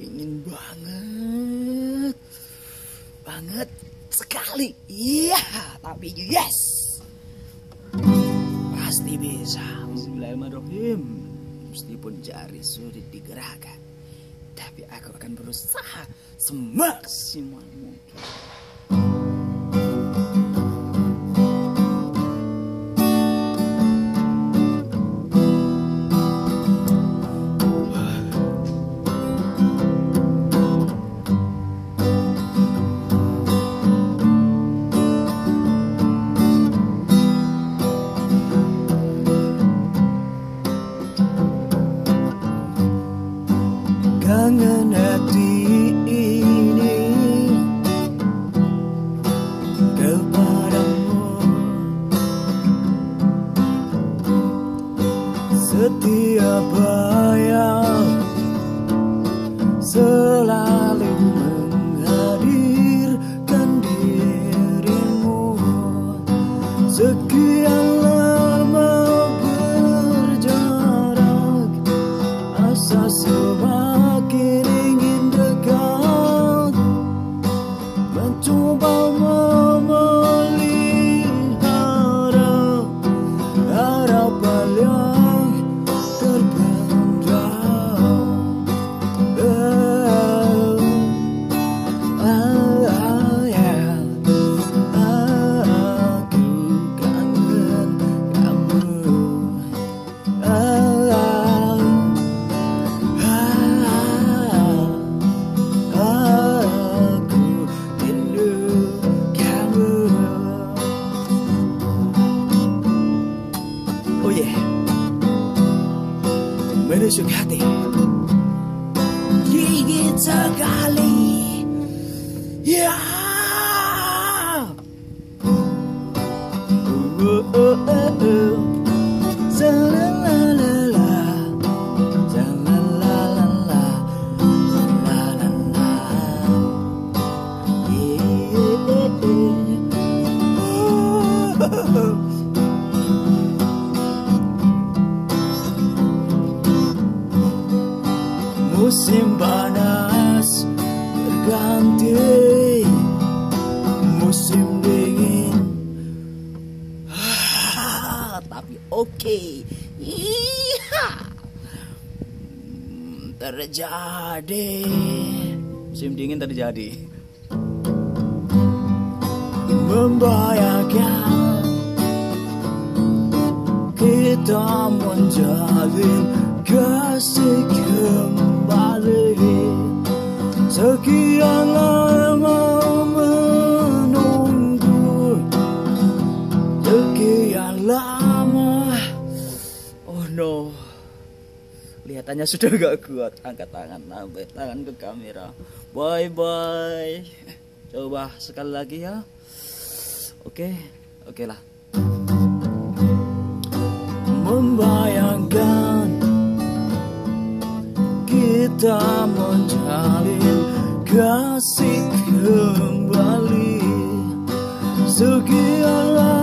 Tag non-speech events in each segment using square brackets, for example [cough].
Dingin banget. Banget sekali. Iya, tapi yes. Pasti bisa. Bismillahirrahmanirrahim. Meskipun jari sulit digerakkan. Tapi aku akan berusaha semaksimal mungkin. Setiap bayang selalu menghadirkan dirimu? Sekian lama berjarak asa semakin ingin dekat. Mencoba Menusuk hati. Gigit sekali Ya. Oh oh oh. oh Sa-la-la-la-la Musim panas berganti. Musim dingin. Ah, Tapi oke. Iya. Terjadi. Musim dingin terjadi. Membayangkan kita menjalin kasih kembali sekian lama menunggu sekian lama oh no sudah gak kuat. Angkat tangan, angkat tangan ke kamera. Bye bye. Coba sekali lagi ya. Oke, oke lah. Membayangkan kita menjalin kasih kembali. Sekian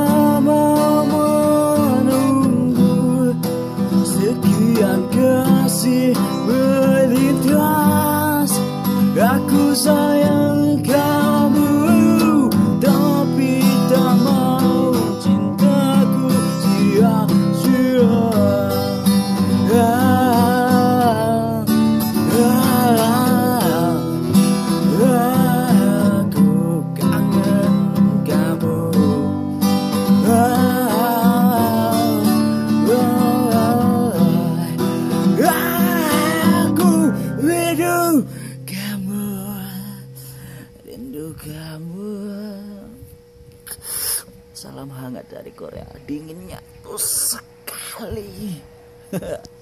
kamu. Salam hangat dari Korea. Dinginnya. Sekali [laughs]